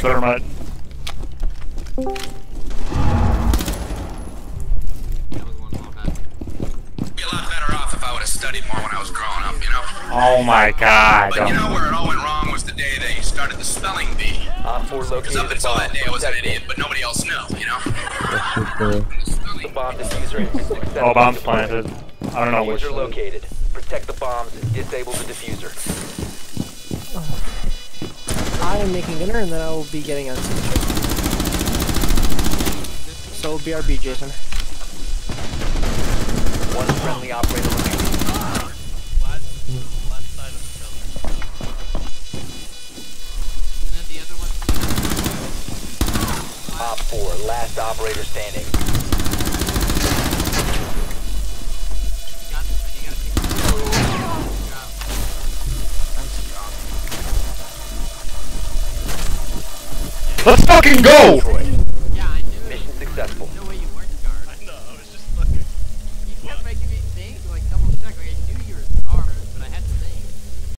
thermite. That was one well done. Be a lot better off if I would have studied more when I was growing up, you know? Oh my god. But you know where it all went wrong was the day that you started the spelling bee. Op 4 Because located up the until bomb. that day I was an idiot, but nobody else knew, you know? The bomb defuser has been Oh, bomb's planted. I don't know which. Defuser located. Protect the bombs and disable the defuser. Am making dinner and then I will be getting shit. So BRB, Jason. One friendly operator. Left, left side of the pillar. And then the other one. Op 4, last operator standing. Let's fucking go!